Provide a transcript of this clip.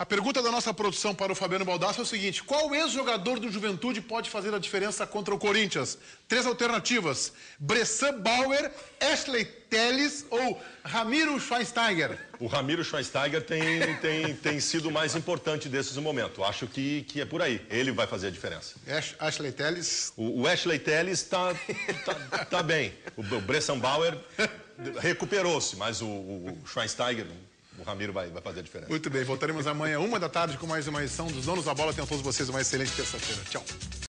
A pergunta da nossa produção para o Fabiano Baldassi é o seguinte: qual ex-jogador do Juventude pode fazer a diferença contra o Corinthians? Três alternativas: Bressan Bauer, Ashley Telles ou Ramiro Schweinsteiger? O Ramiro Schweinsteiger tem, tem, tem sido o mais importante desses momentos. Acho que, que é por aí. Ele vai fazer a diferença. Ash, Ashley Telles. O, o Ashley Telles está tá, tá bem. O, o Bressan Bauer recuperou-se, mas o, o Schweinsteiger o Ramiro vai, vai fazer a diferença. Muito bem, voltaremos amanhã, uma da tarde, com mais uma edição dos Donos da Bola. Tenham todos vocês uma excelente terça-feira. Tchau.